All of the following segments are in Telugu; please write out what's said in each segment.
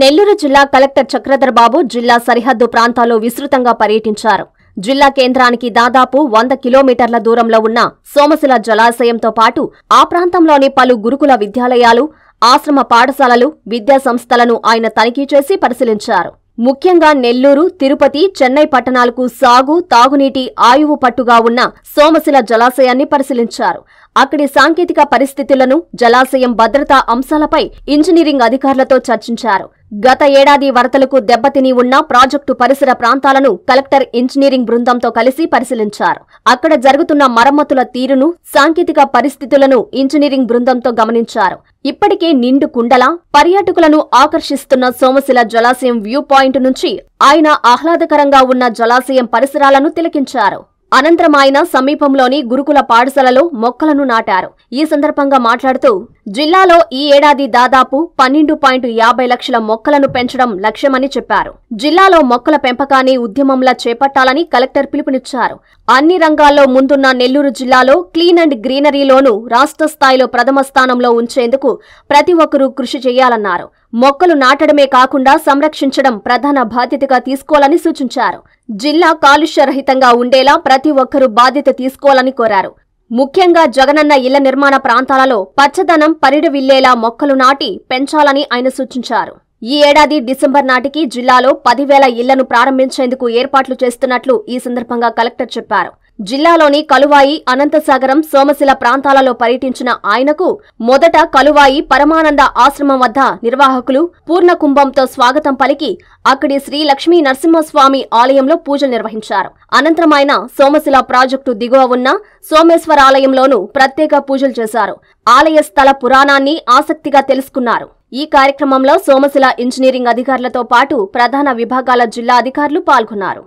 నెల్లూరు జిల్లా కలెక్టర్ చక్రధర్ బాబు జిల్లా సరిహద్దు ప్రాంతాల్లో విస్తృతంగా పర్యటించారు. జిల్లా కేంద్రానికి దాదాపు వంద కిలోమీటర్ల దూరంలో ఉన్న సోమశిల జలాశయంతో పాటు ఆ ప్రాంతంలోని పలు గురుకుల విద్యాలయాలు ఆశ్రమ పాఠశాలలు విద్యా సంస్థలను ఆయన తనిఖీ చేసి పరిశీలించారు. ముఖ్యంగా నెల్లూరు తిరుపతి చెన్నై పట్టణాలకు సాగు తాగునీటి ఆయువు పట్టుగా ఉన్న సోమశిల జలాశయాన్ని పరిశీలించారు. అక్కడి సాంకేతిక పరిస్థితులను జలాశయం భద్రతా అంశాలపై ఇంజనీరింగ్ అధికారులతో చర్చించారు. గత ఏడాది వరదలకు దెబ్బతిని ఉన్న ప్రాజెక్టు పరిసర ప్రాంతాలను కలెక్టర్ ఇంజనీరింగ్ బృందంతో కలిసి పరిశీలించారు. అక్కడ జరుగుతున్న మరమ్మతుల తీరును సాంకేతిక పరిస్థితులను ఇంజనీరింగ్ బృందంతో గమనించారు. ఇప్పటికే నిండు కుండల పర్యాటకులను ఆకర్షిస్తున్న సోమశిల జలాశయం వ్యూ పాయింట్ నుంచి ఆయన ఆహ్లాదకరంగా ఉన్న జలాశయం పరిసరాలను తిలకించారు. అనంతరం ఆయన సమీపంలోని గురుకుల పాఠశాలలో మొక్కలను నాటారు. ఈ సందర్భంగా మాట్లాడుతూ జిల్లాలో ఈ ఏడాది దాదాపు పన్నెండు పాయింట్ యాభై లక్షల మొక్కలను పెంచడం లక్ష్యమని చెప్పారు. జిల్లాలో మొక్కల పెంపకాన్ని ఉద్యమంలా చేపట్టాలని కలెక్టర్ పిలుపునిచ్చారు. అన్ని రంగాల్లో ముందున్న నెల్లూరు జిల్లాలో క్లీన్ అండ్ గ్రీనరీలోనూ రాష్ట్ర స్థాయిలో ప్రథమ స్థానంలో ఉంచేందుకు ప్రతి ఒక్కరూ కృషి చేయాలన్నారు. మొక్కలు నాటడమే కాకుండా సంరక్షించడం ప్రధాన బాధ్యతగా తీసుకోవాలని సూచించారు. జిల్లా కాలుష్యరహితంగా ఉండేలా ప్రతి ఒక్కరూ బాధ్యత తీసుకోవాలని కోరారు. ముఖ్యంగా జగనన్న ఇళ్ళ నిర్మాణ ప్రాంతాలలో పచ్చదనం పరిడవిల్లేలా మొక్కలు నాటి పెంచాలని ఆయన సూచించారు. ఈ ఏడాది డిసెంబర్ నాటికి జిల్లాలో పదివేల ఇళ్ళను ప్రారంభించేందుకు ఏర్పాట్లు చేస్తున్నట్లు ఈ సందర్భంగా కలెక్టర్ చెప్పారు. జిల్లాలోని కలువాయి అనంతసాగరం సోమశిల ప్రాంతాలలో పర్యటించిన ఆయనకు మొదట కలువాయి పరమానంద ఆశ్రమం వద్ద నిర్వాహకులు పూర్ణ కుంభంతో స్వాగతం పలికి అక్కడి శ్రీ లక్ష్మీ నరసింహస్వామి ఆలయంలో పూజలు నిర్వహించారు. అనంతరం ఆయన సోమశిల ప్రాజెక్టు దిగువ ఉన్న సోమేశ్వర ఆలయంలోనూ ప్రత్యేక పూజలు చేశారు. ఆలయ స్థల పురాణాన్ని ఆసక్తిగా తెలుసుకున్నారు. ఈ కార్యక్రమంలో సోమశిల ఇంజనీరింగ్ అధికారులతో పాటు ప్రధాన విభాగాల జిల్లా అధికారులు పాల్గొన్నారు.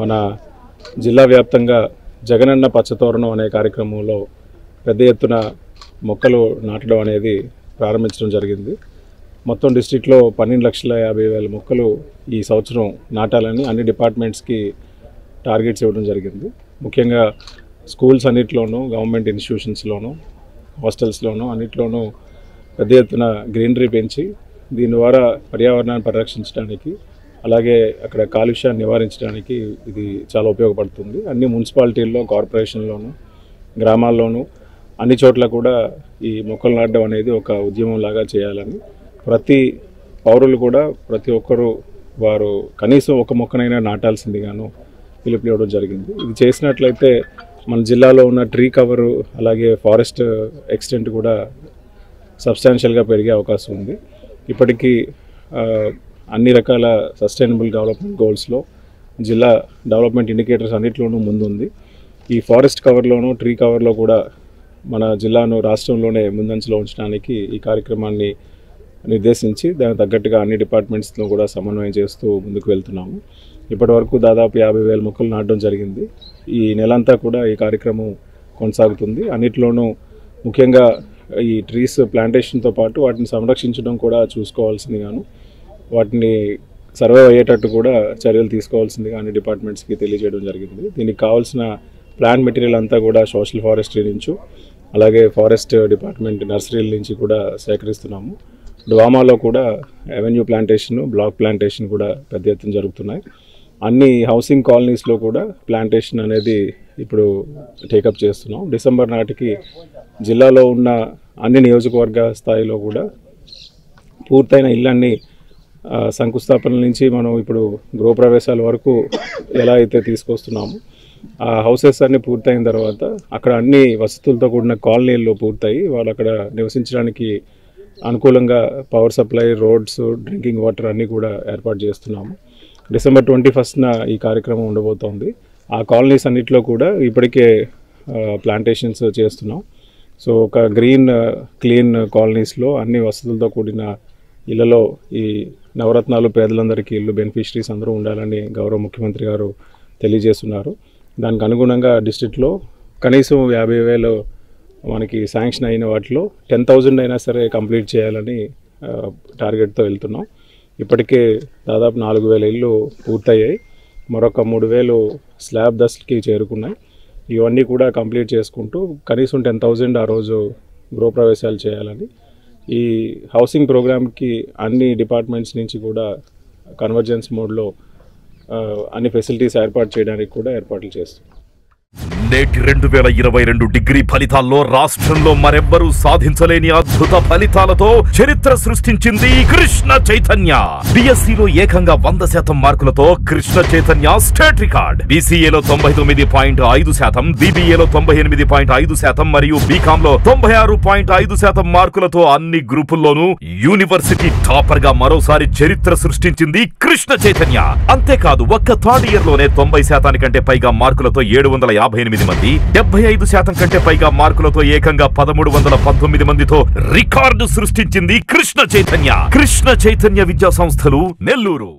మన జిల్లా వ్యాప్తంగా జగనన్న పచ్చతోరణం అనే కార్యక్రమంలో పెద్ద ఎత్తున మొక్కలు నాటడం అనేది ప్రారంభించడం జరిగింది. మొత్తం డిస్టిక్లో పన్నెండు లక్షల యాభై వేల మొక్కలు ఈ సంవత్సరం నాటాలని అన్ని డిపార్ట్మెంట్స్కి టార్గెట్స్ ఇవ్వడం జరిగింది. ముఖ్యంగా స్కూల్స్ అన్నిట్లోనూ గవర్నమెంట్ ఇన్స్టిట్యూషన్స్లోనూ హాస్టల్స్లోనూ అన్నిట్లోనూ పెద్ద ఎత్తున గ్రీనరీ పెంచి దీని ద్వారా పర్యావరణాన్ని పరిరక్షించడానికి అలాగే అక్కడ కాలుష్యాన్ని నివారించడానికి ఇది చాలా ఉపయోగపడుతుంది. అన్ని మున్సిపాలిటీల్లో కార్పొరేషన్లోనూ గ్రామాల్లోనూ అన్ని చోట్ల కూడా ఈ మొక్కలు నాటడం అనేది ఒక ఉద్యమం లాగా చేయాలని ప్రతి పౌరులు కూడా ప్రతి ఒక్కరూ వారు కనీసం ఒక మొక్కనైనా నాటాల్సిందిగాను పిలుపునివ్వడం జరిగింది. ఇది చేసినట్లయితే మన జిల్లాలో ఉన్న ట్రీ కవరు అలాగే ఫారెస్ట్ ఎక్స్టెంట్ కూడా సబ్స్టాన్షియల్గా పెరిగే అవకాశం ఉంది. ఇప్పటికీ అన్ని రకాల సస్టైనబుల్ డెవలప్మెంట్ గోల్స్లో జిల్లా డెవలప్మెంట్ ఇండికేటర్స్ అన్నింటిలోనూ ముందుంది. ఈ ఫారెస్ట్ కవర్లోనూ ట్రీ కవర్లో కూడా మన జిల్లాను రాష్ట్రంలోనే ముందంచులో ఉంచడానికి ఈ కార్యక్రమాన్ని నిర్దేశించి దానికి తగ్గట్టుగా అన్ని డిపార్ట్మెంట్స్లో కూడా సమన్వయం చేస్తూ ముందుకు వెళ్తున్నాము. ఇప్పటి వరకు దాదాపు యాభై వేల మొక్కలు నాటడం జరిగింది. ఈ నెలంతా కూడా ఈ కార్యక్రమం కొనసాగుతుంది. అన్నిట్లోనూ ముఖ్యంగా ఈ ట్రీస్ ప్లాంటేషన్తో పాటు వాటిని సంరక్షించడం కూడా చూసుకోవాల్సిందిగాను వాటిని సర్వైవ్ అయ్యేటట్టు కూడా చర్యలు తీసుకోవాల్సిందిగా అన్ని డిపార్ట్మెంట్స్కి తెలియజేయడం జరిగింది. దీనికి కావాల్సిన ప్లాన్ మెటీరియల్ అంతా కూడా సోషల్ ఫారెస్ట్రీ నుంచి అలాగే ఫారెస్ట్ డిపార్ట్మెంట్ నర్సరీల నుంచి కూడా సేకరిస్తున్నాము. డ్వామాలో కూడా అవెన్యూ ప్లాంటేషన్ బ్లాక్ ప్లాంటేషన్ కూడా పెద్ద ఎత్తున జరుగుతున్నాయి. అన్ని హౌసింగ్ కాలనీస్లో కూడా ప్లాంటేషన్ అనేది ఇప్పుడు టేకప్ చేస్తున్నాం. డిసెంబర్ నాటికి జిల్లాలో ఉన్న అన్ని నియోజకవర్గ స్థాయిలో కూడా పూర్తయిన ఇళ్ళన్నీ శంకుస్థాపన నుంచి మనం ఇప్పుడు గృహప్రవేశాల వరకు ఎలా అయితే తీసుకొస్తున్నామో ఆ హౌసెస్ అన్నీ పూర్తయిన తర్వాత అక్కడ అన్ని వసతులతో కూడిన కాలనీల్లో పూర్తయి వాళ్ళు అక్కడ నివసించడానికి అనుకూలంగా power supply roads drinking water అన్నీ కూడా ఏర్పాటు చేస్తున్నాము. డిసెంబర్ ట్వంటీ ఫస్ట్న ఈ కార్యక్రమం ఉండబోతోంది. ఆ కాలనీస్ అన్నిటిలో కూడా ఇప్పటికే ప్లాంటేషన్స్ చేస్తున్నాం. సో ఒక గ్రీన్ క్లీన్ కాలనీస్లో అన్ని వసతులతో కూడిన ఇళ్ళలో ఈ నవరత్నాలు పేదలందరికీ ఇల్లు బెనిఫిషరీస్ అందరూ ఉండాలని గౌరవ ముఖ్యమంత్రి గారు తెలియజేస్తున్నారు. దానికి అనుగుణంగా డిస్టిక్లో కనీసం యాభై వేలు మనకి శాంక్షన్ అయిన వాటిలో టెన్ థౌజండ్ అయినా సరే కంప్లీట్ చేయాలని టార్గెట్తో వెళ్తున్నాం. ఇప్పటికే దాదాపు నాలుగు వేల ఇల్లు పూర్తయ్యాయి. మరొక మూడు వేలు స్లాబ్ దశకి చేరుకున్నాయి. ఇవన్నీ కూడా కంప్లీట్ చేసుకుంటూ కనీసం టెన్ థౌజండ్ ఆ రోజు గృహప్రవేశాలు చేయాలని ఈ హౌసింగ్ ప్రోగ్రామ్కి అన్ని డిపార్ట్మెంట్స్ నుంచి కూడా కన్వర్జెన్స్ మోడ్లో అన్ని ఫెసిలిటీస్ ఏర్పాటు చేయడానికి కూడా ఏర్పాట్లు చేస్తాం నేటి రెండు వేల ఇరవై రెండు డిగ్రీ ఫలితాల్లో రాష్ట్రంలో మరెవ్వరూ సాధించలేని అద్భుత ఫలితాలతో చరిత్ర సృష్టించింది కృష్ణ చైతన్య. బిఎస్సిలో ఏకంగా వంద శాతం మార్కులతో కృష్ణ చైతన్య స్టేట్ రికార్డ్. బీసీఏలో తొంభై తొమ్మిది పాయింట్ ఐదు శాతం బీబీఏలో తొంభై ఎనిమిది పాయింట్ ఐదు శాతం మరియు బీకామ్లో తొంభై ఆరు పాయింట్ ఐదు శాతం మార్కులతో అన్ని గ్రూపుల్లోనూ యూనివర్సిటీ టాపర్గా మరోసారి చరిత్ర సృష్టించింది కృష్ణ చైతన్య. అంతేకాదు ఒక్క థర్డ్ ఇయర్లోనే తొంభై శాతానికంటే పైగా మార్కులతో ఏడు వందల యాభై ఎనిమిది ఎనిమిది మంది డెబ్బై ఐదు శాతం కంటే పైగా మార్కులతో ఏకంగా పదమూడు వందల పంతొమ్మిది మందితో రికార్డు సృష్టించింది కృష్ణ చైతన్య. కృష్ణ చైతన్య విద్యా సంస్థలు నెల్లూరు.